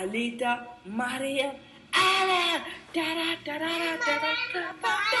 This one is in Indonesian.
Alita, Maria, Ala, Dara, Dara, Dara, Dara, Dara,